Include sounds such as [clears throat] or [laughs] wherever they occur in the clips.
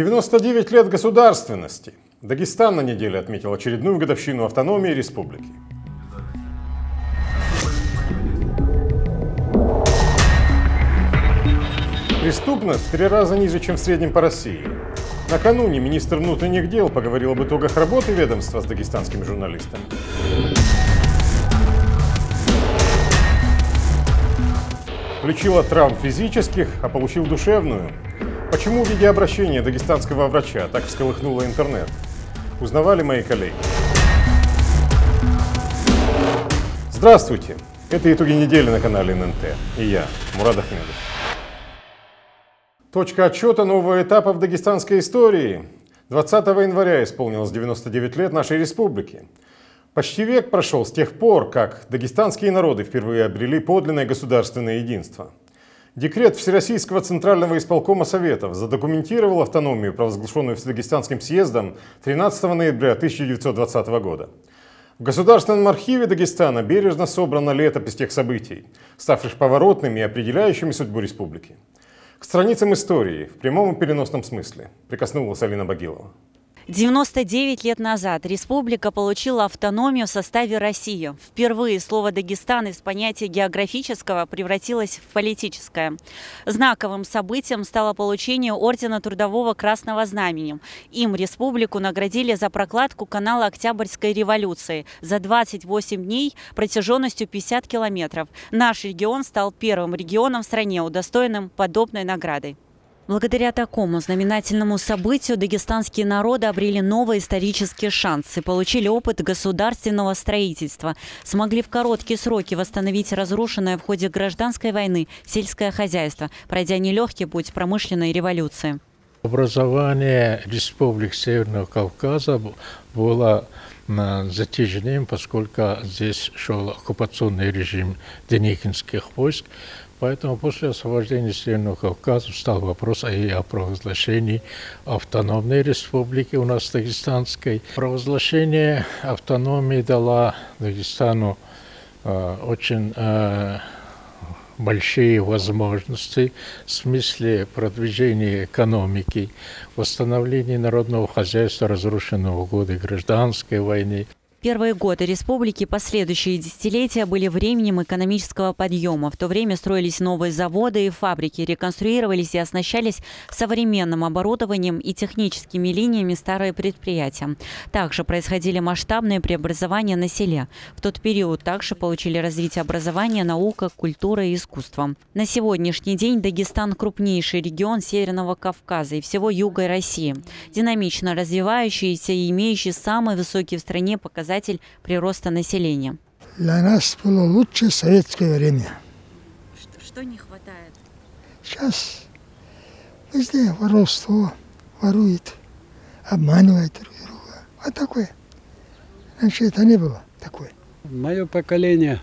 99 лет государственности. Дагестан на неделе отметил очередную годовщину автономии республики. Преступность в три раза ниже, чем в среднем по России. Накануне министр внутренних дел поговорил об итогах работы ведомства с дагестанскими журналистами. Лечила травм физических, а получил душевную. Почему видеообращение дагестанского врача так всколыхнуло интернет? Узнавали мои коллеги. Здравствуйте! Это итоги недели на канале ННТ. И я, Мурад Ахмедов. Точка отчета нового этапа в дагестанской истории. 20 января исполнилось 99 лет нашей республики. Почти век прошел с тех пор, как дагестанские народы впервые обрели подлинное государственное единство. Декрет Всероссийского Центрального исполкома Советов задокументировал автономию, провозглашенную Дагестанским съездом 13 ноября 1920 года. В Государственном архиве Дагестана бережно собрана летопись тех событий, ставших поворотными и определяющими судьбу республики. К страницам истории в прямом и переносном смысле прикоснулась Алина Багилова. 99 лет назад республика получила автономию в составе России. Впервые слово «Дагестан» из понятия географического превратилось в политическое. Знаковым событием стало получение Ордена Трудового Красного Знамени. Им республику наградили за прокладку канала Октябрьской революции за 28 дней протяженностью 50 километров. Наш регион стал первым регионом в стране, удостоенным подобной наградой. Благодаря такому знаменательному событию дагестанские народы обрели новые исторические шансы, получили опыт государственного строительства, смогли в короткие сроки восстановить разрушенное в ходе гражданской войны сельское хозяйство, пройдя нелегкий путь промышленной революции. Образование республик Северного Кавказа было затяжным, поскольку здесь шел оккупационный режим деникинских войск. Поэтому после освобождения Северного Кавказа встал вопрос о, о провозглашении автономной республики у нас Дагестанской. Провозглашение автономии дала Дагестану э, очень э, большие возможности в смысле продвижения экономики, восстановления народного хозяйства, разрушенного в годы гражданской войны. Первые годы республики, последующие десятилетия были временем экономического подъема. В то время строились новые заводы и фабрики, реконструировались и оснащались современным оборудованием и техническими линиями старые предприятия. Также происходили масштабные преобразования на селе. В тот период также получили развитие образования, наука, культура и искусство. На сегодняшний день Дагестан – крупнейший регион Северного Кавказа и всего юга России. Динамично развивающийся и имеющий самый высокий в стране показатель показатель прироста населения. Для нас было лучше советское время. Что, что не хватает? Сейчас везде воровство, ворует, обманывает друг друга. Вот такое. Раньше это не было такое. Мое поколение,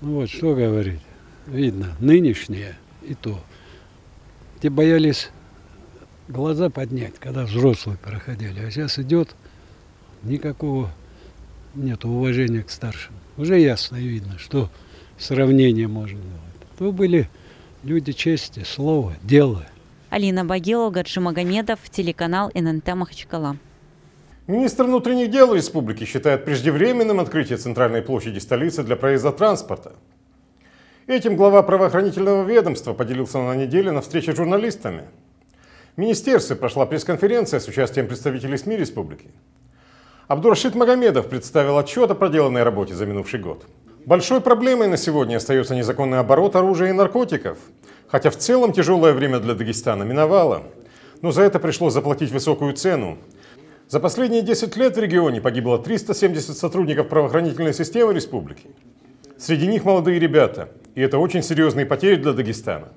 ну вот что говорить, видно, нынешнее и то. Те боялись глаза поднять, когда взрослые проходили. А сейчас идет никакого нет уважения к старшим. Уже ясно и видно, что сравнение можно делать. То были люди чести, слова, дела. Алина Багилова, Гаджи Магомедов, телеканал ННТ Махачкала. Министр внутренних дел республики считает преждевременным открытие центральной площади столицы для проезда транспорта. Этим глава правоохранительного ведомства поделился на неделе на встрече с журналистами. В министерстве прошла пресс-конференция с участием представителей СМИ республики. Абдурашид Магомедов представил отчет о проделанной работе за минувший год. Большой проблемой на сегодня остается незаконный оборот оружия и наркотиков, хотя в целом тяжелое время для Дагестана миновало. Но за это пришлось заплатить высокую цену. За последние 10 лет в регионе погибло 370 сотрудников правоохранительной системы республики. Среди них молодые ребята, и это очень серьезные потери для Дагестана.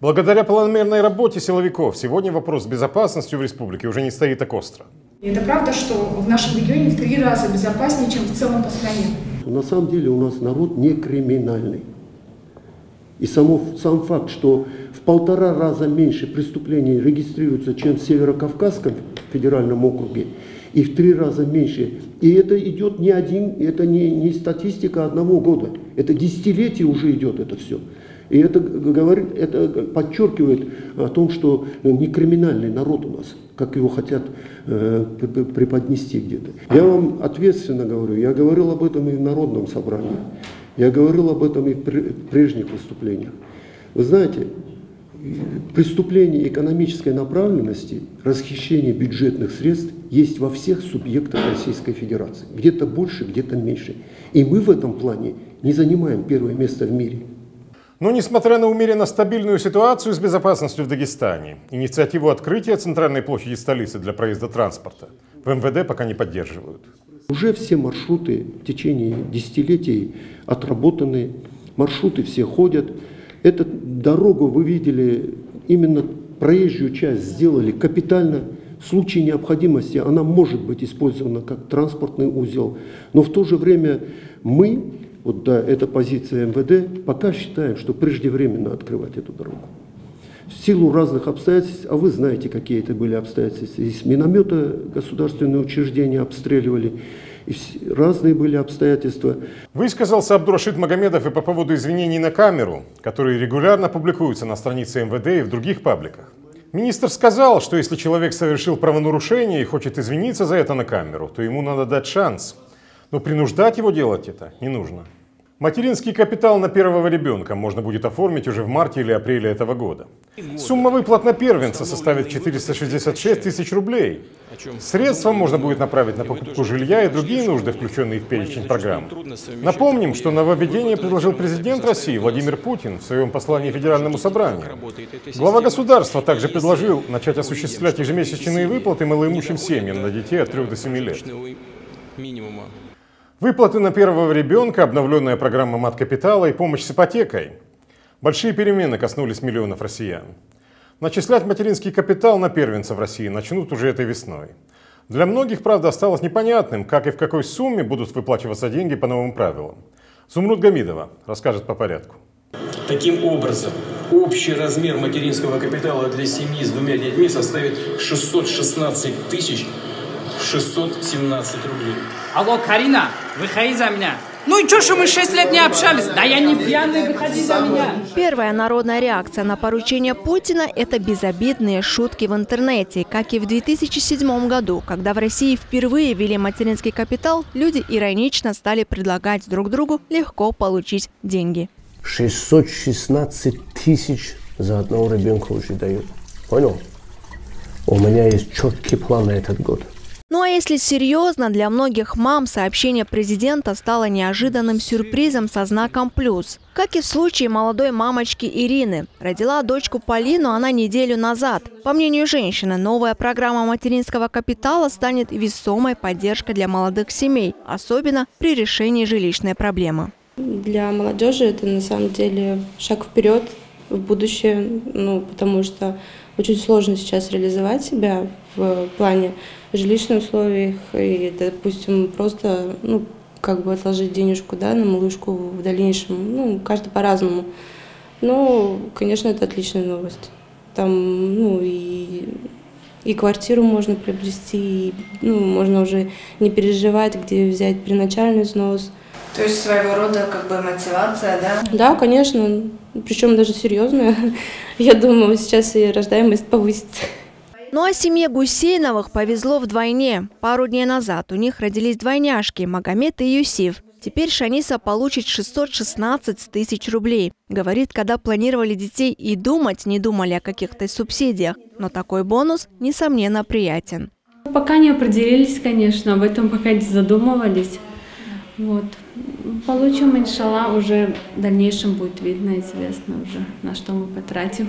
Благодаря планомерной работе силовиков сегодня вопрос с безопасностью в республике уже не стоит так остро. И это правда, что в нашем регионе в три раза безопаснее, чем в целом по стране. На самом деле у нас народ не криминальный. И само, сам факт, что в полтора раза меньше преступлений регистрируется, чем в Северо-Кавказском федеральном округе, и в три раза меньше. И это идет не один, это не, не статистика одного года, это десятилетие уже идет это все. И это говорит, это подчеркивает о том, что не криминальный народ у нас, как его хотят э, преподнести где-то. Я вам ответственно говорю, я говорил об этом и в народном собрании, я говорил об этом и в прежних выступлениях. Вы знаете, преступление экономической направленности, расхищение бюджетных средств есть во всех субъектах Российской Федерации. Где-то больше, где-то меньше. И мы в этом плане не занимаем первое место в мире. Но несмотря на умеренно стабильную ситуацию с безопасностью в Дагестане, инициативу открытия центральной площади столицы для проезда транспорта в МВД пока не поддерживают. Уже все маршруты в течение десятилетий отработаны, маршруты все ходят. Эту дорогу вы видели, именно проезжую часть сделали капитально. В случае необходимости она может быть использована как транспортный узел. Но в то же время мы вот да, это позиция МВД, пока считаем, что преждевременно открывать эту дорогу. В силу разных обстоятельств, а вы знаете, какие это были обстоятельства, из миномета государственные учреждения обстреливали, и разные были обстоятельства. Высказался Абдурашид Магомедов и по поводу извинений на камеру, которые регулярно публикуются на странице МВД и в других пабликах. Министр сказал, что если человек совершил правонарушение и хочет извиниться за это на камеру, то ему надо дать шанс. Но принуждать его делать это не нужно. Материнский капитал на первого ребенка можно будет оформить уже в марте или апреле этого года. Сумма выплат на первенца составит 466 тысяч рублей. Средства можно будет направить на покупку жилья и другие нужды, включенные в перечень программ. Напомним, что нововведение предложил президент России Владимир Путин в своем послании Федеральному собранию. Глава государства также предложил начать осуществлять ежемесячные выплаты малоимущим семьям на детей от 3 до 7 лет. Выплаты на первого ребенка, обновленная программа мат капитала и помощь с ипотекой. Большие перемены коснулись миллионов россиян. Начислять материнский капитал на первенца в России начнут уже этой весной. Для многих, правда, осталось непонятным, как и в какой сумме будут выплачиваться деньги по новым правилам. Сумрут Гамидова расскажет по порядку. Таким образом, общий размер материнского капитала для семьи с двумя детьми составит 616 тысяч 617 рублей. Алло, Карина, выходи за меня. Ну и что, что мы шесть лет не общались? Да я не пьяный, выходи за меня. Первая народная реакция на поручение Путина – это безобидные шутки в интернете. Как и в 2007 году, когда в России впервые ввели материнский капитал, люди иронично стали предлагать друг другу легко получить деньги. 616 тысяч за одного ребенка уже дают. Понял? У меня есть четкий план на этот год. Ну а если серьезно, для многих мам сообщение президента стало неожиданным сюрпризом со знаком «плюс». Как и в случае молодой мамочки Ирины. Родила дочку Полину она неделю назад. По мнению женщины, новая программа материнского капитала станет весомой поддержкой для молодых семей, особенно при решении жилищной проблемы. Для молодежи это на самом деле шаг вперед в будущее, ну, потому что очень сложно сейчас реализовать себя в плане жилищных условиях и, допустим, просто, ну, как бы отложить денежку, да, на малышку в дальнейшем, ну, каждый по-разному. Но, конечно, это отличная новость. Там, ну, и, и квартиру можно приобрести, и, ну, можно уже не переживать, где взять переначальный взнос. То есть своего рода как бы мотивация, да? Да, конечно, причем даже серьезная. [laughs] Я думаю, сейчас и рождаемость повысится. Ну а семье Гусейновых повезло вдвойне. Пару дней назад у них родились двойняшки Магомед и Юсиф. Теперь Шаниса получит 616 тысяч рублей. Говорит, когда планировали детей и думать не думали о каких-то субсидиях. Но такой бонус, несомненно, приятен. Пока не определились, конечно, об этом пока не задумывались. Вот. Получим, иншалла, уже в дальнейшем будет видно, известно уже, на что мы потратим.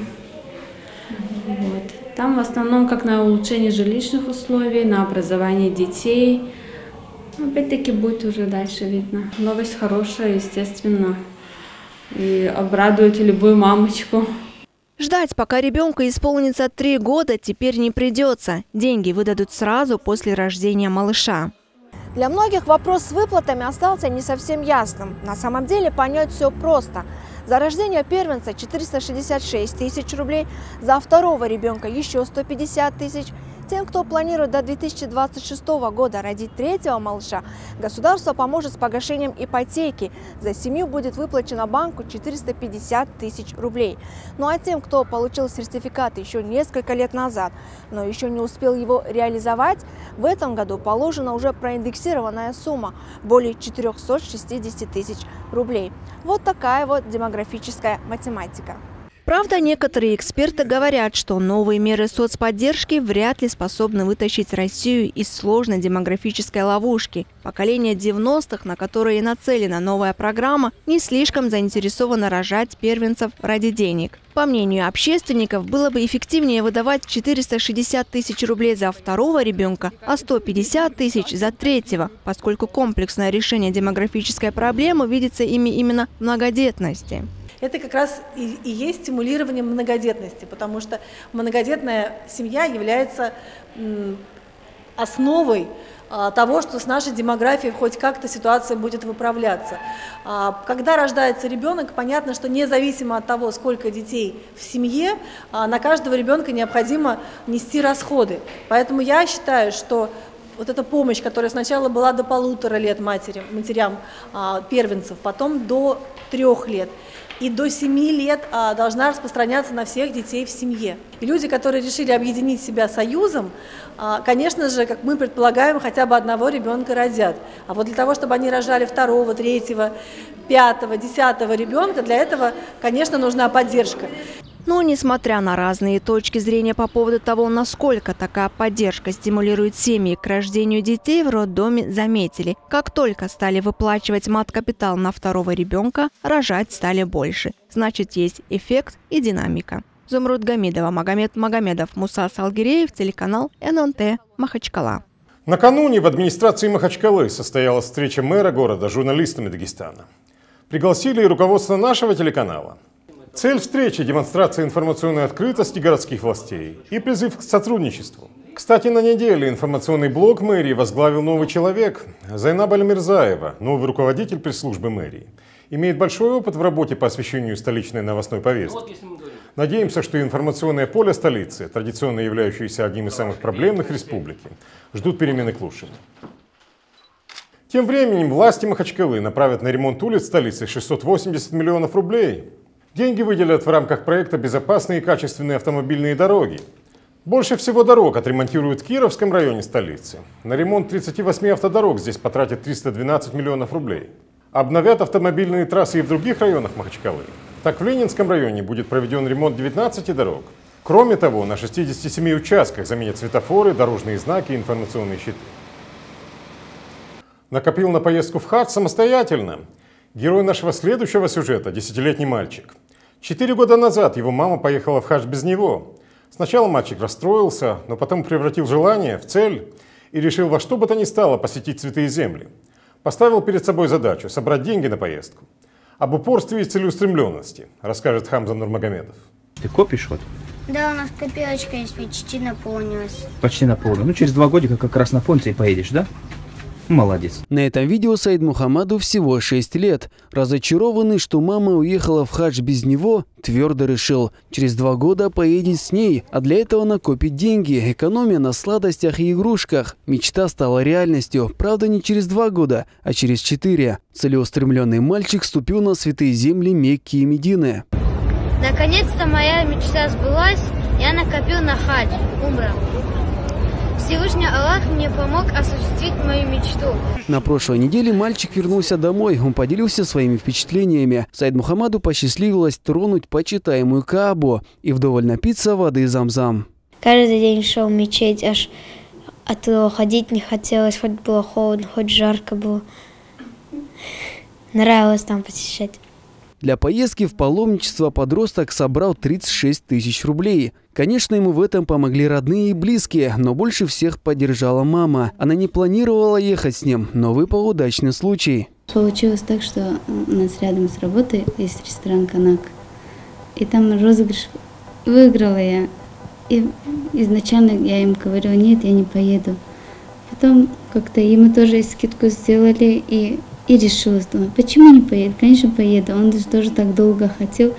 Вот. Там в основном как на улучшение жилищных условий, на образование детей. Опять-таки будет уже дальше видно. Новость хорошая, естественно, и обрадует любую мамочку. Ждать, пока ребенку исполнится три года, теперь не придется. Деньги выдадут сразу после рождения малыша. Для многих вопрос с выплатами остался не совсем ясным. На самом деле понять все просто. За рождение первенца 466 тысяч рублей, за второго ребенка еще 150 тысяч. Тем, кто планирует до 2026 года родить третьего малыша, государство поможет с погашением ипотеки. За семью будет выплачено банку 450 тысяч рублей. Ну а тем, кто получил сертификат еще несколько лет назад, но еще не успел его реализовать, в этом году положена уже проиндексированная сумма – более 460 тысяч рублей. Вот такая вот демографическая математика. Правда, некоторые эксперты говорят, что новые меры соцподдержки вряд ли способны вытащить Россию из сложной демографической ловушки. Поколение 90-х, на которое нацелена новая программа, не слишком заинтересовано рожать первенцев ради денег. По мнению общественников, было бы эффективнее выдавать 460 тысяч рублей за второго ребенка, а 150 тысяч за третьего, поскольку комплексное решение демографической проблемы видится ими именно многодетности это как раз и, и есть стимулирование многодетности, потому что многодетная семья является основой а, того, что с нашей демографией хоть как-то ситуация будет выправляться. А, когда рождается ребенок, понятно, что независимо от того, сколько детей в семье, а, на каждого ребенка необходимо нести расходы. Поэтому я считаю, что вот эта помощь, которая сначала была до полутора лет матери, матерям первенцев, потом до трех лет – и до 7 лет а, должна распространяться на всех детей в семье. И люди, которые решили объединить себя союзом, а, конечно же, как мы предполагаем, хотя бы одного ребенка родят. А вот для того, чтобы они рожали второго, третьего, пятого, десятого ребенка, для этого, конечно, нужна поддержка. Но, несмотря на разные точки зрения по поводу того, насколько такая поддержка стимулирует семьи к рождению детей, в роддоме заметили, как только стали выплачивать мат-капитал на второго ребенка, рожать стали больше. Значит, есть эффект и динамика. Зумруд Гамидова, Магомед Магомедов, Муса Салгиреев, телеканал ННТ, Махачкала. Накануне в администрации Махачкалы состоялась встреча мэра города с журналистами Дагестана. Пригласили и руководство нашего телеканала. Цель встречи – демонстрация информационной открытости городских властей и призыв к сотрудничеству. Кстати, на неделе информационный блок мэрии возглавил новый человек – Зайнаб Аль-Мирзаева, новый руководитель пресс-службы мэрии. Имеет большой опыт в работе по освещению столичной новостной повестки. Надеемся, что информационное поле столицы, традиционно являющееся одним из самых проблемных республики, ждут перемены к лучшему. Тем временем власти Махачкалы направят на ремонт улиц столицы 680 миллионов рублей. Деньги выделят в рамках проекта «Безопасные и качественные автомобильные дороги». Больше всего дорог отремонтируют в Кировском районе столицы. На ремонт 38 автодорог здесь потратят 312 миллионов рублей. Обновят автомобильные трассы и в других районах Махачкалы. Так в Ленинском районе будет проведен ремонт 19 дорог. Кроме того, на 67 участках заменят светофоры, дорожные знаки и информационные щиты. Накопил на поездку в Хат самостоятельно. Герой нашего следующего сюжета – десятилетний мальчик – Четыре года назад его мама поехала в хадж без него. Сначала мальчик расстроился, но потом превратил желание в цель и решил во что бы то ни стало посетить святые земли. Поставил перед собой задачу собрать деньги на поездку. Об упорстве и целеустремленности расскажет Хамза Нурмагомедов. Ты копишь вот? Да, у нас копеечка есть, почти наполнилась. Почти наполнилась. Ну, через два годика как раз на понте и поедешь, да? Молодец. На этом видео Саид Мухаммаду всего 6 лет. Разочарованный, что мама уехала в хадж без него, твердо решил, через два года поедет с ней, а для этого накопить деньги, экономия на сладостях и игрушках. Мечта стала реальностью, правда не через два года, а через четыре. Целеустремленный мальчик ступил на святые земли Мекки и Медины. Наконец-то моя мечта сбылась, я накопил на хадж, умра. Всевышний Аллах мне помог осуществить мою мечту. На прошлой неделе мальчик вернулся домой. Он поделился своими впечатлениями. Сайд Мухаммаду посчастливилось тронуть почитаемую Каабу и вдоволь напиться воды Замзам. Каждый день шел в мечеть, аж от этого ходить не хотелось, хоть было холодно, хоть жарко было. Нравилось там посещать. Для поездки в паломничество подросток собрал 36 тысяч рублей. Конечно, ему в этом помогли родные и близкие, но больше всех поддержала мама. Она не планировала ехать с ним, но выпал удачный случай. Получилось так, что у нас рядом с работой есть ресторан «Канак». И там розыгрыш выиграла я. И изначально я им говорила, нет, я не поеду. Потом как-то ему тоже скидку сделали, и и решилась, думаю, почему не поеду? Конечно, поеду. Он же тоже так долго хотел.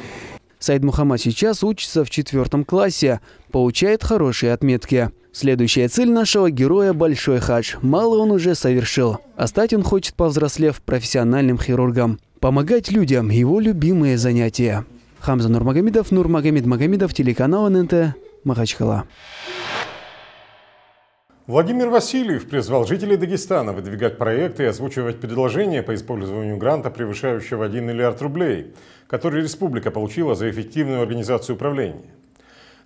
Саид Мухаммад сейчас учится в четвертом классе, получает хорошие отметки. Следующая цель нашего героя – большой хадж. Мало он уже совершил. А стать он хочет, повзрослев, профессиональным хирургом. Помогать людям – его любимые занятия. Хамза Нурмагомедов, Нурмагомед Магомедов, телеканал ННТ, Махачкала. Владимир Васильев призвал жителей Дагестана выдвигать проекты и озвучивать предложения по использованию гранта, превышающего 1 миллиард рублей, который республика получила за эффективную организацию управления.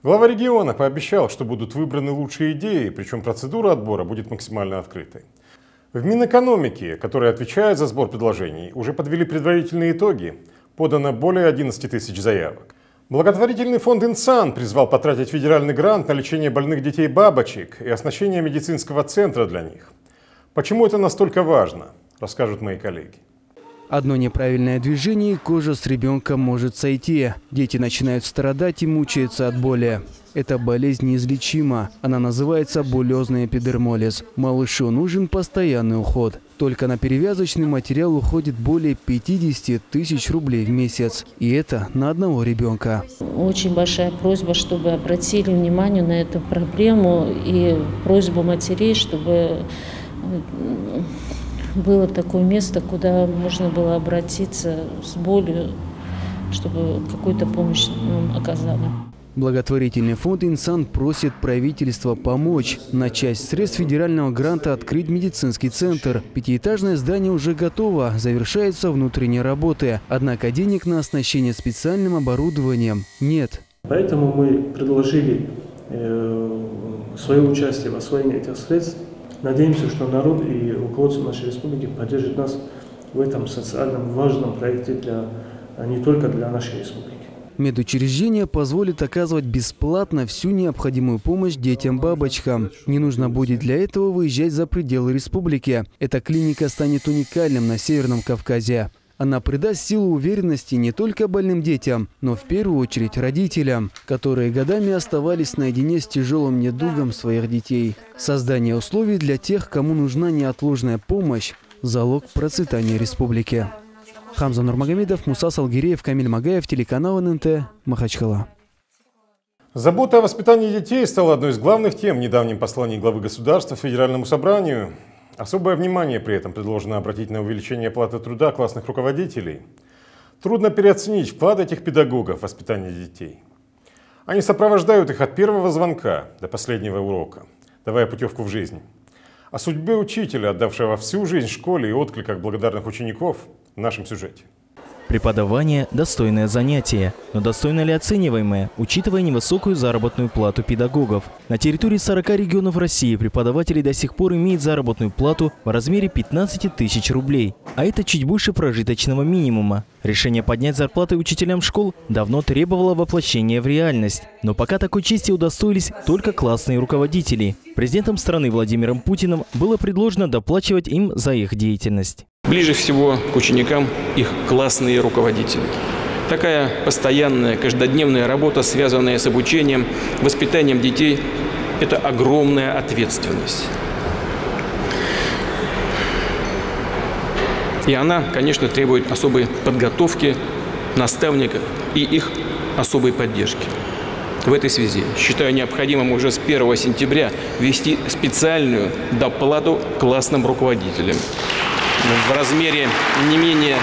Глава региона пообещал, что будут выбраны лучшие идеи, причем процедура отбора будет максимально открытой. В Минэкономике, которая отвечает за сбор предложений, уже подвели предварительные итоги. Подано более 11 тысяч заявок. Благотворительный фонд «Инсан» призвал потратить федеральный грант на лечение больных детей бабочек и оснащение медицинского центра для них. Почему это настолько важно, расскажут мои коллеги. Одно неправильное движение, и кожа с ребенка может сойти. Дети начинают страдать и мучаются от боли. Эта болезнь неизлечима. Она называется булезный эпидермолиз. Малышу нужен постоянный уход. Только на перевязочный материал уходит более 50 тысяч рублей в месяц. И это на одного ребенка. Очень большая просьба, чтобы обратили внимание на эту проблему и просьба матерей, чтобы было такое место, куда можно было обратиться с болью, чтобы какую-то помощь нам оказали. Благотворительный фонд «Инсан» просит правительство помочь на часть средств федерального гранта открыть медицинский центр. Пятиэтажное здание уже готово, завершаются внутренние работы. Однако денег на оснащение специальным оборудованием нет. Поэтому мы предложили э, свое участие в освоении этих средств. Надеемся, что народ и руководство нашей республики поддержит нас в этом социальном важном проекте для, не только для нашей республики. Медучреждение позволит оказывать бесплатно всю необходимую помощь детям-бабочкам. Не нужно будет для этого выезжать за пределы республики. Эта клиника станет уникальным на Северном Кавказе. Она придаст силу уверенности не только больным детям, но в первую очередь родителям, которые годами оставались наедине с тяжелым недугом своих детей. Создание условий для тех, кому нужна неотложная помощь – залог процветания республики. Хамза Нурмагомедов, Муса Салгиреев, Камиль Магаев, телеканал ННТ, Махачкала. Забота о воспитании детей стала одной из главных тем в недавнем послании главы государства Федеральному собранию. Особое внимание при этом предложено обратить на увеличение оплаты труда классных руководителей. Трудно переоценить вклад этих педагогов в воспитание детей. Они сопровождают их от первого звонка до последнего урока, давая путевку в жизнь. О судьбе учителя, отдавшего всю жизнь школе и откликах благодарных учеников – в нашем сюжете. Преподавание – достойное занятие, но достойно ли оцениваемое, учитывая невысокую заработную плату педагогов? На территории 40 регионов России преподаватели до сих пор имеют заработную плату в размере 15 тысяч рублей, а это чуть больше прожиточного минимума. Решение поднять зарплаты учителям школ давно требовало воплощения в реальность, но пока такой чести удостоились только классные руководители. Президентом страны Владимиром Путиным было предложено доплачивать им за их деятельность. Ближе всего к ученикам их классные руководители. Такая постоянная, каждодневная работа, связанная с обучением, воспитанием детей – это огромная ответственность. И она, конечно, требует особой подготовки наставников и их особой поддержки. В этой связи считаю необходимым уже с 1 сентября ввести специальную доплату классным руководителям в размере не менее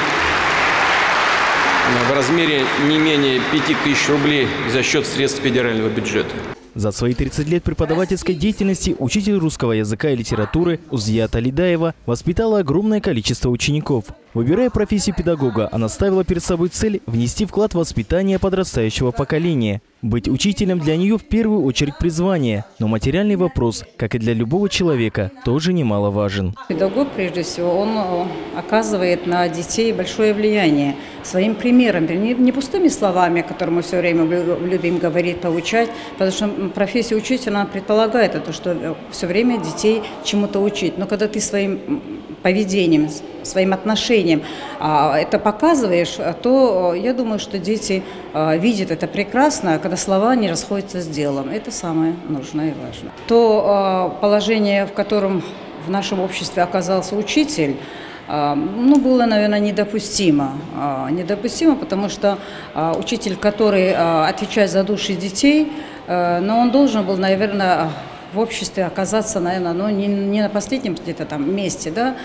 в размере не менее 5000 рублей за счет средств федерального бюджета. За свои 30 лет преподавательской деятельности учитель русского языка и литературы Узьята Лидаева воспитала огромное количество учеников. Выбирая профессию педагога, она ставила перед собой цель внести вклад в воспитание подрастающего поколения. Быть учителем для нее в первую очередь призвание, но материальный вопрос, как и для любого человека, тоже немаловажен. Педагог, прежде всего, он э, оказывает на детей большое влияние своим примером, не, пустыми словами, которые мы все время любим говорить, поучать, потому что профессия учителя предполагает это, что э, все время детей чему-то учить. Но когда ты своим поведением, своим отношением а, это показываешь, то я думаю, что дети а, видят это прекрасно, когда слова не расходятся с делом. Это самое нужное и важное. То а, положение, в котором в нашем обществе оказался учитель, ну, было, наверное, недопустимо. Недопустимо, потому что учитель, который отвечает за души детей, но он должен был, наверное, в обществе оказаться, наверное, ну, не, не на последнем где-то там месте, да,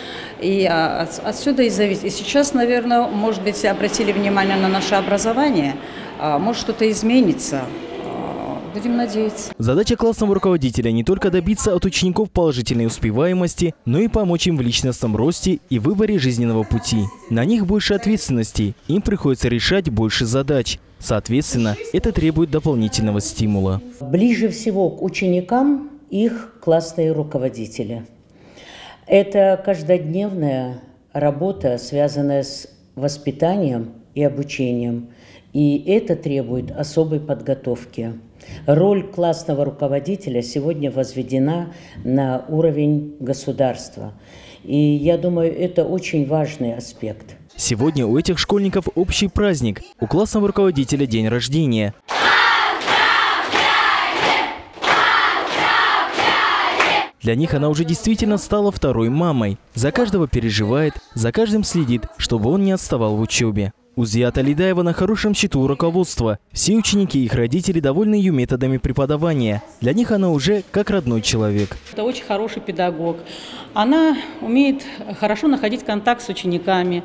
и а, от, отсюда и зависит. И сейчас, наверное, может быть, обратили внимание на наше образование, а, может что-то изменится. А, Будем надеяться. Задача классного руководителя не только добиться от учеников положительной успеваемости, но и помочь им в личностном росте и выборе жизненного пути. На них больше ответственности, им приходится решать больше задач. Соответственно, это требует дополнительного стимула. Ближе всего к ученикам их классные руководители. Это каждодневная работа, связанная с воспитанием и обучением. И это требует особой подготовки. Роль классного руководителя сегодня возведена на уровень государства. И я думаю, это очень важный аспект. Сегодня у этих школьников общий праздник. У классного руководителя день рождения. Для них она уже действительно стала второй мамой. За каждого переживает, за каждым следит, чтобы он не отставал в учебе. Узията Лидаева на хорошем счету у руководства. Все ученики и их родители довольны ее методами преподавания. Для них она уже как родной человек. Это очень хороший педагог. Она умеет хорошо находить контакт с учениками,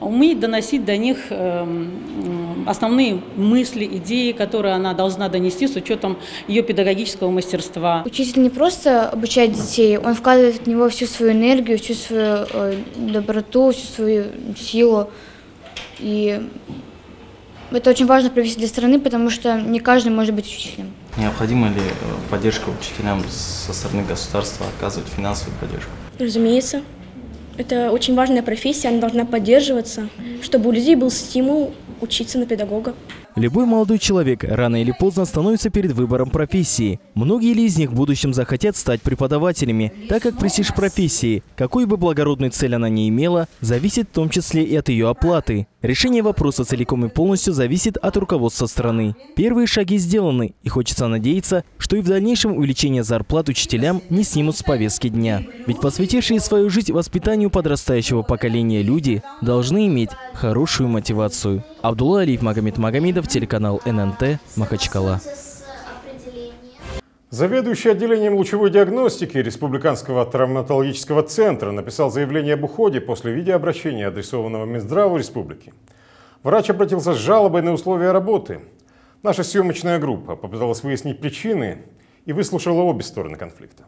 умеет доносить до них эм, основные мысли, идеи, которые она должна донести с учетом ее педагогического мастерства. Учитель не просто обучает детей, он вкладывает в него всю свою энергию, всю свою э, доброту, всю свою силу. И это очень важно провести для страны, потому что не каждый может быть учителем. Необходима ли э, поддержка учителям со стороны государства, оказывать финансовую поддержку? Разумеется. Это очень важная профессия, она должна поддерживаться, чтобы у людей был стимул учиться на педагога. Любой молодой человек рано или поздно становится перед выбором профессии. Многие ли из них в будущем захотят стать преподавателями, так как престиж профессии, какой бы благородной цель она ни имела, зависит в том числе и от ее оплаты. Решение вопроса целиком и полностью зависит от руководства страны. Первые шаги сделаны, и хочется надеяться, что и в дальнейшем увеличение зарплат учителям не снимут с повестки дня. Ведь посвятившие свою жизнь воспитанию подрастающего поколения люди должны иметь хорошую мотивацию. Абдулла Алиев Магомед Магомедов, телеканал ННТ, Махачкала. Заведующий отделением лучевой диагностики Республиканского травматологического центра написал заявление об уходе после видеообращения, адресованного Минздраву республики. Врач обратился с жалобой на условия работы. Наша съемочная группа попыталась выяснить причины и выслушала обе стороны конфликта.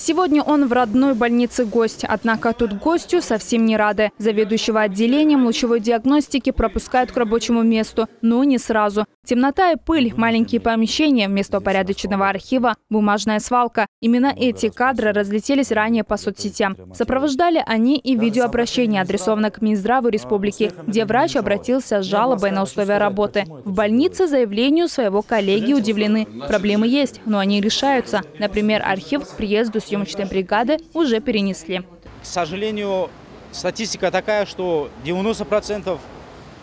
Сегодня он в родной больнице гость, однако тут гостю совсем не рады. Заведующего отделением лучевой диагностики пропускают к рабочему месту, но не сразу. Темнота и пыль, маленькие помещения, вместо упорядоченного архива, бумажная свалка. Именно эти кадры разлетелись ранее по соцсетям. Сопровождали они и видеообращение, адресованное к Минздраву республики, где врач обратился с жалобой на условия работы. В больнице заявлению своего коллеги удивлены. Проблемы есть, но они решаются. Например, архив к приезду съемочной бригады уже перенесли. К сожалению, статистика такая, что 90%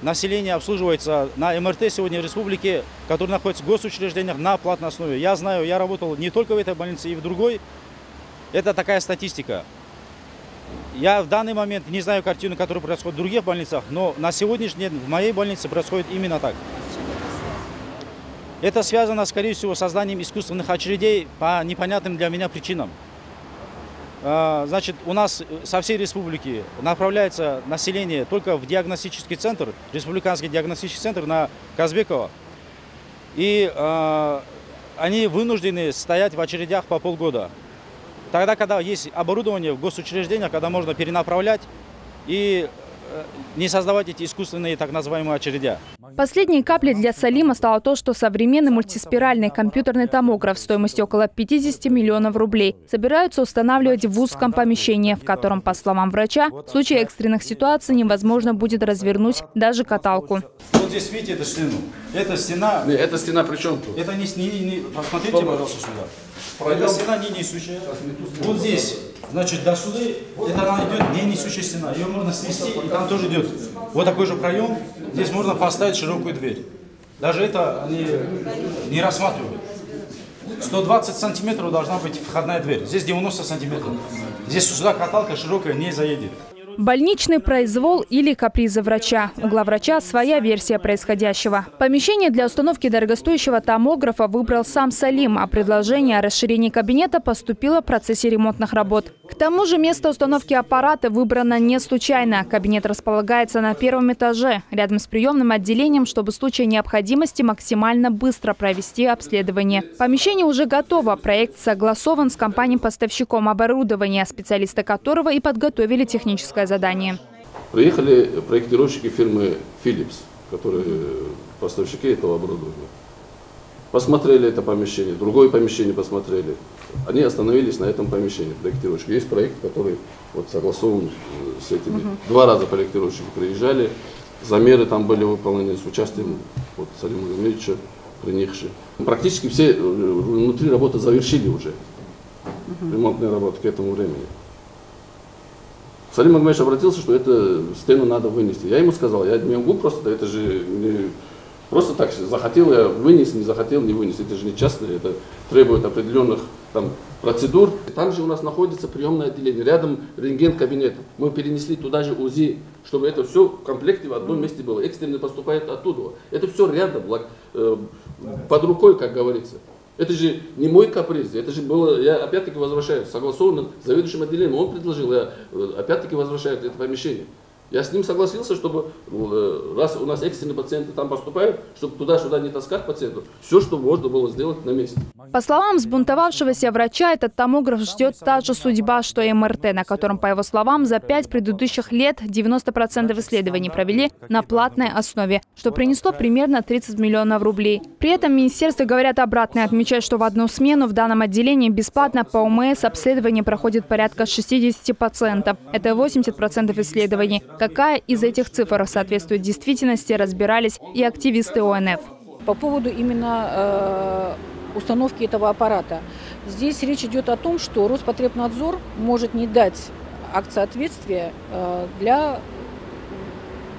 населения обслуживается на МРТ сегодня в республике, который находится в госучреждениях на платной основе. Я знаю, я работал не только в этой больнице, и в другой. Это такая статистика. Я в данный момент не знаю картину, которая происходит в других больницах, но на сегодняшний день в моей больнице происходит именно так. Это связано, скорее всего, с созданием искусственных очередей по непонятным для меня причинам. А, значит, у нас со всей республики направляется население только в диагностический центр, республиканский диагностический центр на Казбекова. И э, они вынуждены стоять в очередях по полгода. Тогда, когда есть оборудование в госучреждениях, когда можно перенаправлять и не создавать эти искусственные так называемые очередя. Последней каплей для Салима стало то, что современный мультиспиральный компьютерный томограф стоимостью около 50 миллионов рублей собираются устанавливать в узком помещении, в котором, по словам врача, в случае экстренных ситуаций невозможно будет развернуть даже каталку. Вот здесь видите эту стену. Эта стена... Не, эта стена при чем тут? Это не... не, не посмотрите, пожалуйста, сюда. Пройдем. Стена не несущая. Вот здесь, значит, до сюда, это она идет не несущая стена. Ее можно снести, и там тоже идет вот такой же проем. Здесь можно поставить широкую дверь. Даже это они не рассматривают. 120 сантиметров должна быть входная дверь. Здесь 90 сантиметров. Здесь сюда каталка широкая не заедет. Больничный произвол или капризы врача. У главврача своя версия происходящего. Помещение для установки дорогостоящего томографа выбрал сам Салим, а предложение о расширении кабинета поступило в процессе ремонтных работ. К тому же место установки аппарата выбрано не случайно. Кабинет располагается на первом этаже, рядом с приемным отделением, чтобы в случае необходимости максимально быстро провести обследование. Помещение уже готово. Проект согласован с компанией-поставщиком оборудования, специалисты которого и подготовили техническое задание. Приехали проектировщики фирмы Philips, которые поставщики этого оборудования. Посмотрели это помещение, другое помещение посмотрели. Они остановились на этом помещении, проектировщики. Есть проект, который вот согласован с этими. Угу. Два раза проектировщики приезжали, замеры там были выполнены с участием вот, Салима Гамедовича, при них же. Практически все э, внутри работы завершили уже, угу. ремонтные работы к этому времени. Салим Агмеш обратился, что это стену надо вынести. Я ему сказал, я не могу просто, это же не, просто так, захотел я вынес, не захотел не вынес. Это же не частное, это требует определенных там, процедур. Там же у нас находится приемное отделение, рядом рентген-кабинет. Мы перенесли туда же УЗИ, чтобы это все в комплекте в одном месте было. Экстренный поступает оттуда. Это все рядом, э, под рукой, как говорится. Это же не мой каприз, это же было, я опять-таки возвращаюсь, согласованно с заведующим отделением, он предложил, я э, опять-таки возвращаю это помещение. Я с ним согласился, чтобы э, раз у нас экстренные пациенты там поступают, чтобы туда-сюда не таскать пациентов, все, что можно было сделать на месте. По словам взбунтовавшегося врача, этот томограф ждет та же судьба, что и МРТ, на котором, по его словам, за пять предыдущих лет 90% исследований провели на платной основе, что принесло примерно 30 миллионов рублей. При этом министерство говорят обратное, отмечают, что в одну смену в данном отделении бесплатно по ОМС обследование проходит порядка 60 пациентов. Это 80% исследований. Какая из этих цифр соответствует действительности, разбирались и активисты ОНФ. По поводу именно э, установки этого аппарата. Здесь речь идет о том, что Роспотребнадзор может не дать акт соответствия э, для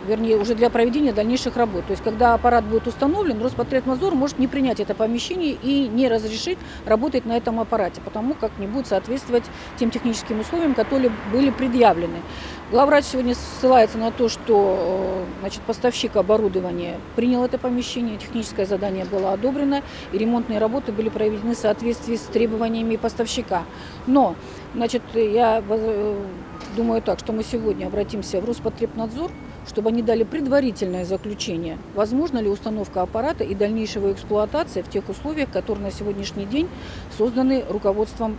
вернее, уже для проведения дальнейших работ. То есть, когда аппарат будет установлен, Роспотребнадзор может не принять это помещение и не разрешить работать на этом аппарате, потому как не будет соответствовать тем техническим условиям, которые были предъявлены. Главврач сегодня ссылается на то, что значит, поставщик оборудования принял это помещение, техническое задание было одобрено, и ремонтные работы были проведены в соответствии с требованиями поставщика. Но, значит, я э, думаю так, что мы сегодня обратимся в Роспотребнадзор, чтобы они дали предварительное заключение, возможно ли установка аппарата и дальнейшего эксплуатация в тех условиях, которые на сегодняшний день созданы руководством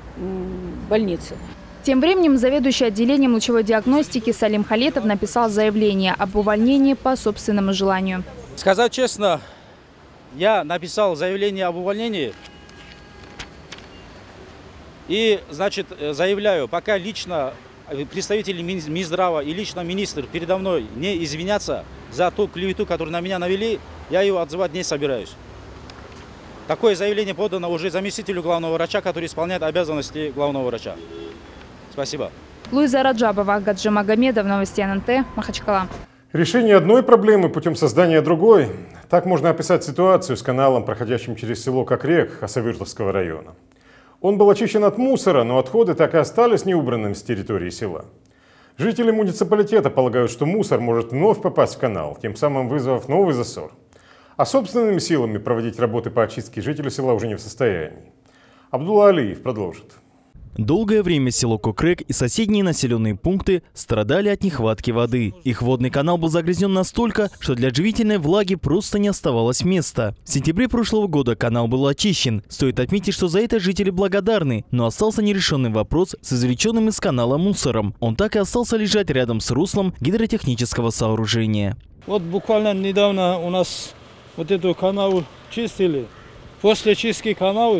больницы. Тем временем заведующий отделением лучевой диагностики Салим Халетов написал заявление об увольнении по собственному желанию. Сказать честно, я написал заявление об увольнении и, значит, заявляю, пока лично представители Минздрава и лично министр передо мной не извинятся за ту клевету, которую на меня навели, я ее отзывать не собираюсь. Такое заявление подано уже заместителю главного врача, который исполняет обязанности главного врача. Спасибо. Луиза Раджабова, Гаджи Магомедов, Новости ННТ, Махачкала. Решение одной проблемы путем создания другой. Так можно описать ситуацию с каналом, проходящим через село Кокрек Хасавюртовского района. Он был очищен от мусора, но отходы так и остались неубранными с территории села. Жители муниципалитета полагают, что мусор может вновь попасть в канал, тем самым вызвав новый засор. А собственными силами проводить работы по очистке жители села уже не в состоянии. Абдулла Алиев продолжит. Долгое время село Кокрек и соседние населенные пункты страдали от нехватки воды. Их водный канал был загрязнен настолько, что для живительной влаги просто не оставалось места. В сентябре прошлого года канал был очищен. Стоит отметить, что за это жители благодарны, но остался нерешенный вопрос с извлеченным из канала мусором. Он так и остался лежать рядом с руслом гидротехнического сооружения. Вот буквально недавно у нас вот эту канал чистили. После чистки канала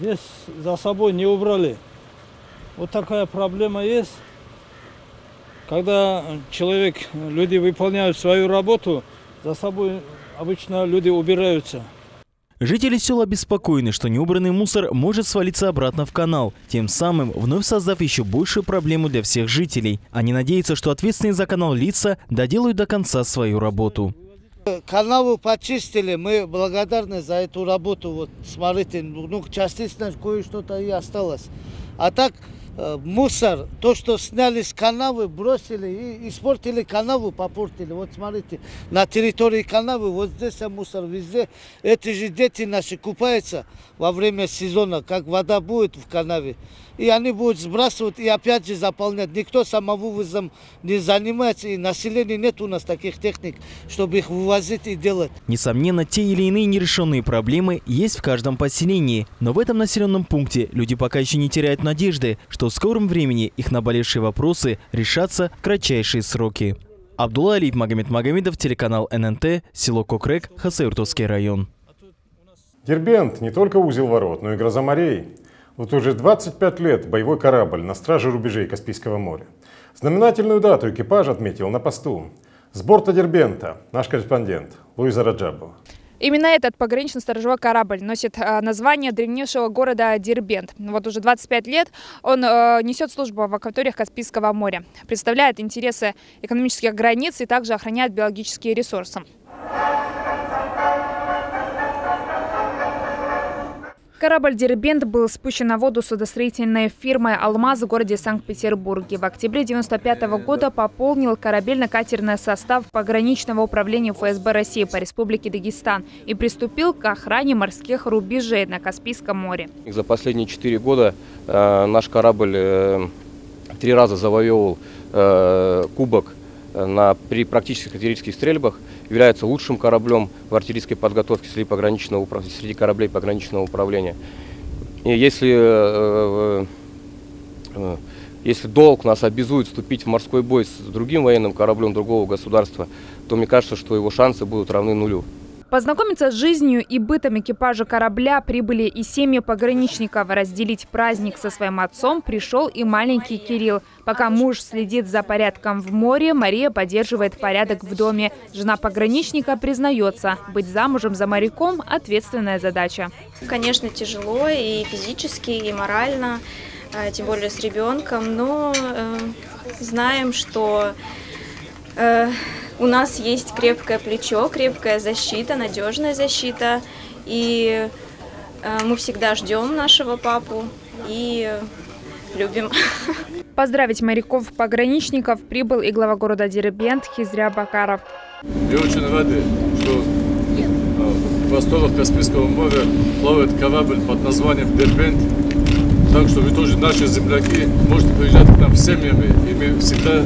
здесь за собой не убрали. Вот такая проблема есть. Когда человек, люди выполняют свою работу, за собой обычно люди убираются. Жители села обеспокоены, что неубранный мусор может свалиться обратно в канал, тем самым вновь создав еще большую проблему для всех жителей. Они надеются, что ответственные за канал лица доделают до конца свою работу. Канаву почистили, мы благодарны за эту работу. Вот смотрите, ну частично кое-что-то и осталось. А так мусор, то, что сняли с канавы, бросили и испортили канаву, попортили. Вот смотрите, на территории канавы, вот здесь мусор везде. Эти же дети наши купаются во время сезона, как вода будет в канаве. И они будут сбрасывать и опять же заполнять. Никто самовывозом не занимается, и населения нет у нас таких техник, чтобы их вывозить и делать. Несомненно, те или иные нерешенные проблемы есть в каждом поселении. Но в этом населенном пункте люди пока еще не теряют надежды, что в скором времени их наболевшие вопросы решатся в кратчайшие сроки. Абдулла Алиев Магомед Магомедов, телеканал ННТ, село Кокрек, Хасавюртовский район. Дербент – не только узел ворот, но и гроза морей. Вот уже 25 лет боевой корабль на страже рубежей Каспийского моря. Знаменательную дату экипаж отметил на посту. С борта Дербента наш корреспондент Луиза Раджабова. Именно этот погранично-сторожевой корабль носит э, название древнейшего города Дербент. Вот уже 25 лет он э, несет службу в акваториях Каспийского моря, представляет интересы экономических границ и также охраняет биологические ресурсы. Корабль «Дербент» был спущен на воду судостроительной фирмой «Алмаз» в городе Санкт-Петербурге. В октябре 1995 года пополнил корабельно-катерный состав пограничного управления ФСБ России по Республике Дагестан и приступил к охране морских рубежей на Каспийском море. За последние четыре года э, наш корабль э, три раза завоевывал э, кубок на, при практических артиллерийских стрельбах является лучшим кораблем в артиллерийской подготовке среди, пограничного, среди кораблей пограничного управления. И если, э, э, если долг нас обязует вступить в морской бой с другим военным кораблем другого государства, то мне кажется, что его шансы будут равны нулю. Познакомиться с жизнью и бытом экипажа корабля прибыли и семьи пограничников. Разделить праздник со своим отцом пришел и маленький Кирилл. Пока муж следит за порядком в море, Мария поддерживает порядок в доме. Жена пограничника признается, быть замужем за моряком – ответственная задача. Конечно, тяжело и физически, и морально, а, тем более с ребенком, но э, знаем, что э, у нас есть крепкое плечо, крепкая защита, надежная защита. И э, мы всегда ждем нашего папу и любим. [laughs] Поздравить моряков-пограничников прибыл и глава города Дербент Хизря Бакаров. Мы очень рады, что в просторах Каспийского моря плавает корабль под названием Дербент. Так что вы тоже наши земляки, можете приезжать к нам с семьями, и мы всегда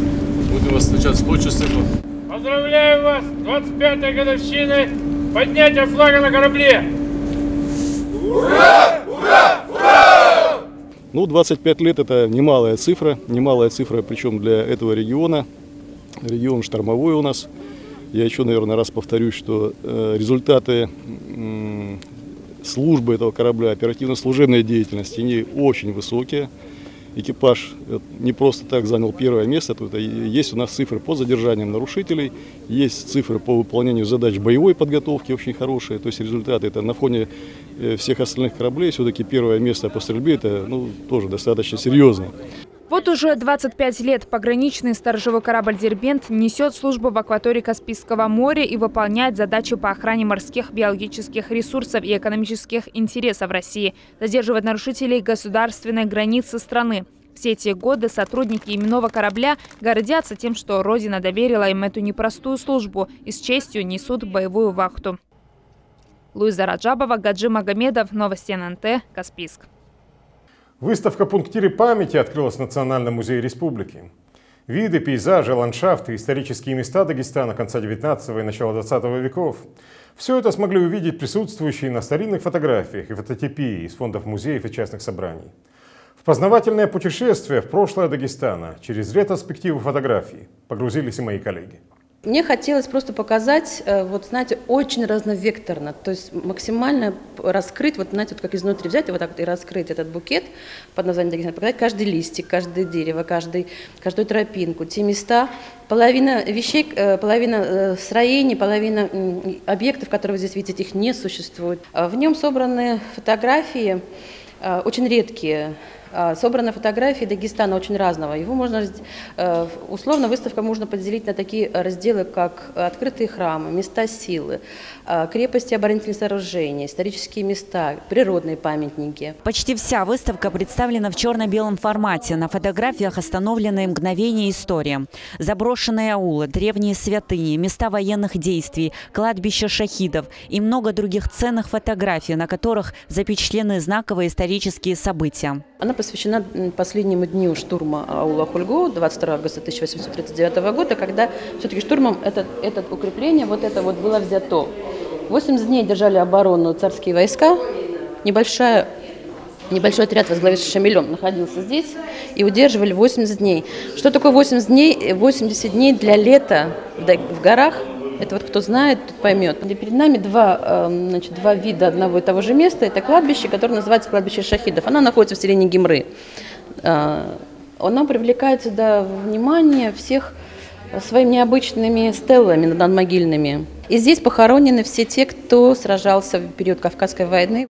будем вас встречать с почестями. Поздравляю вас с 25-й годовщиной поднятия флага на корабле! Ура! Ура! Ура! Ну, 25 лет – это немалая цифра, немалая цифра, причем для этого региона. Регион штормовой у нас. Я еще, наверное, раз повторюсь, что э, результаты службы этого корабля, оперативно-служебной деятельности, они очень высокие экипаж не просто так занял первое место. Тут есть у нас цифры по задержаниям нарушителей, есть цифры по выполнению задач боевой подготовки очень хорошие. То есть результаты это на фоне э, всех остальных кораблей все-таки первое место по стрельбе это ну, тоже достаточно серьезно. Вот уже 25 лет пограничный сторожевой корабль «Дербент» несет службу в акватории Каспийского моря и выполняет задачу по охране морских биологических ресурсов и экономических интересов России, задерживает нарушителей государственной границы страны. Все эти годы сотрудники именного корабля гордятся тем, что Родина доверила им эту непростую службу и с честью несут боевую вахту. Луиза Раджабова, Гаджи Магомедов, Новости ННТ, Каспийск. Выставка «Пунктиры памяти» открылась в Национальном музее республики. Виды, пейзажи, ландшафты, исторические места Дагестана конца 19 и начала 20 веков – все это смогли увидеть присутствующие на старинных фотографиях и фототипии из фондов музеев и частных собраний. В познавательное путешествие в прошлое Дагестана через ретроспективы фотографий погрузились и мои коллеги. Мне хотелось просто показать, э, вот знаете, очень разновекторно, то есть максимально раскрыть, вот знаете, вот как изнутри взять и вот так вот и раскрыть этот букет под названием Дагестан, показать каждый листик, каждое дерево, каждый, каждую тропинку, те места, половина вещей, э, половина э, строений, половина объектов, которые вы здесь видите, их не существует. В нем собраны фотографии очень редкие, А, собраны фотографии Дагестана очень разного. Его можно, э, условно, выставка можно поделить на такие разделы, как открытые храмы, места силы, а, крепости оборонительных сооружений, исторические места, природные памятники. Почти вся выставка представлена в черно-белом формате. На фотографиях остановлены мгновения истории. Заброшенные аулы, древние святыни, места военных действий, кладбища шахидов и много других ценных фотографий, на которых запечатлены знаковые исторические события. Она посвящена последнему дню штурма аула Хульгу 22 августа 1839 года, когда все-таки штурмом это, это укрепление, вот это вот было взято. 80 дней держали оборону царские войска. Небольшая, небольшой отряд во главе с Шамилем находился здесь и удерживали 80 дней. Что такое 80 дней? 80 дней для лета в горах это вот кто знает, тот поймет. И перед нами два, эм, значит, два вида одного и того же места. Это кладбище, которое называется кладбище шахидов. Оно находится в селении Гимры. Э, оно привлекает сюда внимание всех своими необычными стеллами надмогильными. И здесь похоронены все те, кто сражался в период Кавказской войны.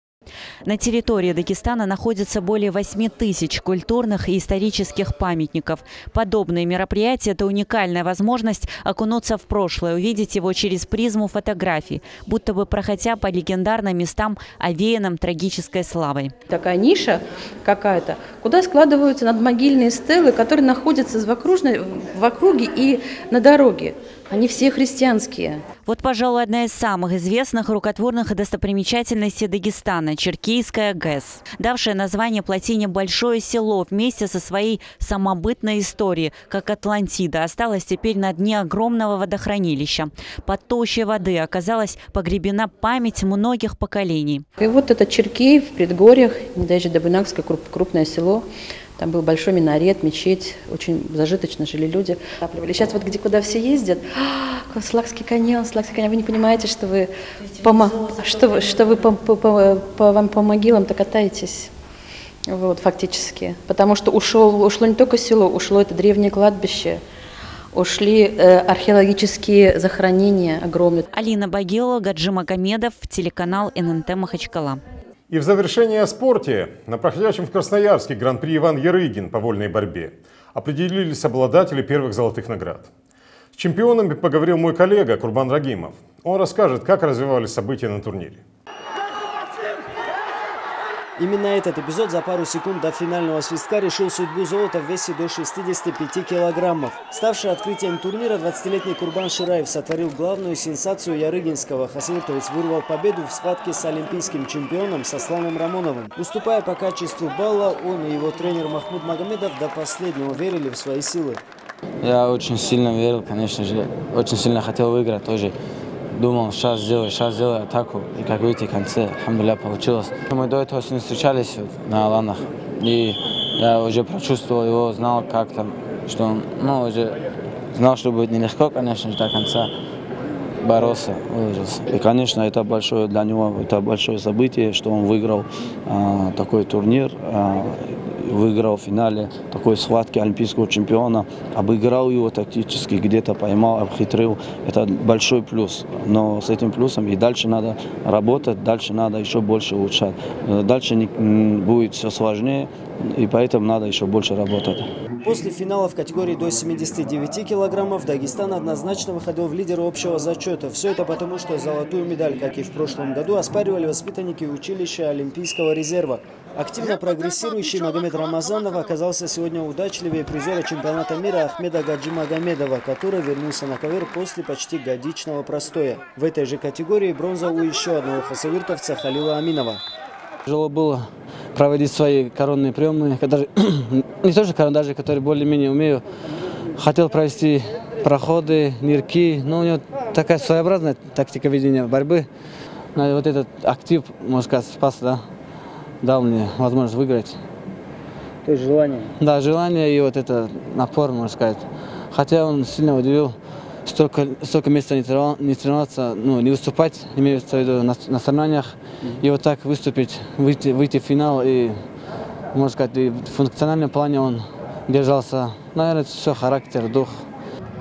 На территории Дагестана находится более 8 тысяч культурных и исторических памятников. Подобные мероприятия – это уникальная возможность окунуться в прошлое, увидеть его через призму фотографий, будто бы проходя по легендарным местам, овеянным трагической славой. Такая ниша какая-то, куда складываются надмогильные стелы, которые находятся в, окружной, в округе и на дороге. Они все христианские. Вот, пожалуй, одна из самых известных рукотворных достопримечательностей Дагестана – Черкейская ГЭС, давшая название плотине Большое село вместе со своей самобытной историей, как Атлантида, осталась теперь на дне огромного водохранилища. Под толщей воды оказалась погребена память многих поколений. И вот это Черкей в предгорьях, даже Добынакское крупное село, там был большой минарет, мечеть, очень зажиточно жили люди. Сейчас вот где куда все ездят, [gasps] а, Слакский каньон, Слакский каньон, вы не понимаете, что вы, по, что, вы, что вы по, по, по, по, вам по могилам-то катаетесь. Вот, фактически. Потому что ушел, ушло не только село, ушло это древнее кладбище, ушли э, археологические захоронения огромные. Алина Багилова, Гаджи Магомедов, телеканал ННТ Махачкала. И в завершение о спорте. На проходящем в Красноярске Гран-при Иван Ярыгин по вольной борьбе определились обладатели первых золотых наград. С чемпионами поговорил мой коллега Курбан Рагимов. Он расскажет, как развивались события на турнире. Именно этот эпизод за пару секунд до финального свистка решил судьбу золота в весе до 65 килограммов. Ставший открытием турнира 20-летний Курбан Шираев сотворил главную сенсацию Ярыгинского. Хасавиртовец вырвал победу в схватке с олимпийским чемпионом Сосланом Рамоновым. Уступая по качеству балла, он и его тренер Махмуд Магомедов до последнего верили в свои силы. Я очень сильно верил, конечно же. Очень сильно хотел выиграть тоже думал, сейчас сделаю, сейчас сделаю атаку. И как видите, в конце, алхамдулилля, получилось. Мы до этого с ним встречались на Аланах. И я уже прочувствовал его, знал как там, что он, ну, уже знал, что будет нелегко, конечно же, до конца боролся, выложился. И, конечно, это большое для него, это большое событие, что он выиграл а, такой турнир. А, выиграл в финале такой схватки олимпийского чемпиона, обыграл его тактически, где-то поймал, обхитрил. Это большой плюс. Но с этим плюсом и дальше надо работать, дальше надо еще больше улучшать. Дальше будет все сложнее, и поэтому надо еще больше работать. После финала в категории до 79 килограммов Дагестан однозначно выходил в лидеры общего зачета. Все это потому, что золотую медаль, как и в прошлом году, оспаривали воспитанники училища Олимпийского резерва. Активно прогрессирующий Магомед Рамазанов оказался сегодня удачливее призера чемпионата мира Ахмеда Гаджи Магомедова, который вернулся на ковер после почти годичного простоя. В этой же категории бронза у еще одного хасавюртовца Халила Аминова. Тяжело было проводить свои коронные приемы, даже, [clears throat] не тоже коронные, даже которые более-менее умею. Хотел провести проходы, нырки, но у него такая своеобразная тактика ведения борьбы. Вот этот актив, можно сказать, спас, да дал мне возможность выиграть. То есть желание? Да, желание и вот это напор, можно сказать. Хотя он сильно удивил, столько, столько месяцев не, тренировал, не тренироваться, ну, не выступать, имеется в виду на, на соревнованиях, и вот так выступить, выйти, выйти в финал, и, можно сказать, и в функциональном плане он держался, наверное, все, характер, дух.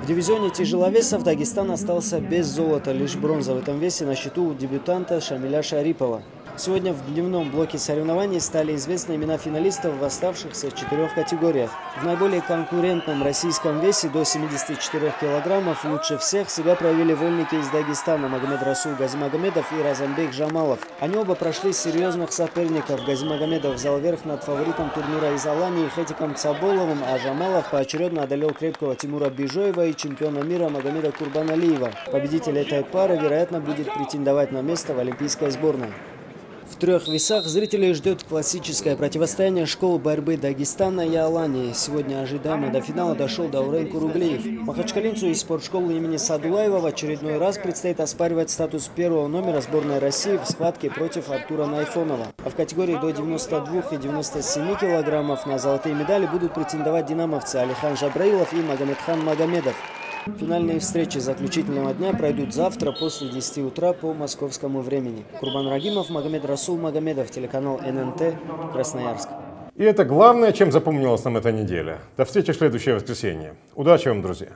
В дивизионе тяжеловесов Дагестан остался без золота, лишь бронза в этом весе на счету у дебютанта Шамиля Шарипова. Сегодня в дневном блоке соревнований стали известны имена финалистов в оставшихся четырех категориях. В наиболее конкурентном российском весе до 74 килограммов лучше всех себя проявили вольники из Дагестана Магомед Расул Газимагомедов и Разамбек Жамалов. Они оба прошли серьезных соперников. Газимагомедов взял верх над фаворитом турнира из Алании Хетиком Цаболовым, а Жамалов поочередно одолел крепкого Тимура Бижоева и чемпиона мира Магомеда Курбаналиева. Победитель этой пары, вероятно, будет претендовать на место в олимпийской сборной. В трех весах зрителей ждет классическое противостояние школ борьбы Дагестана и Алании. Сегодня ожидаемо до финала дошел Даурен Куруглеев. Махачкалинцу из спортшколы имени Садулаева в очередной раз предстоит оспаривать статус первого номера сборной России в схватке против Артура Найфонова. А в категории до 92 и 97 килограммов на золотые медали будут претендовать динамовцы Алихан Жабраилов и Магомедхан Магомедов. Финальные встречи заключительного дня пройдут завтра после 10 утра по московскому времени. Курбан Рагимов, Магомед Расул Магомедов, телеканал ННТ, Красноярск. И это главное, чем запомнилась нам эта неделя. До встречи в следующее воскресенье. Удачи вам, друзья!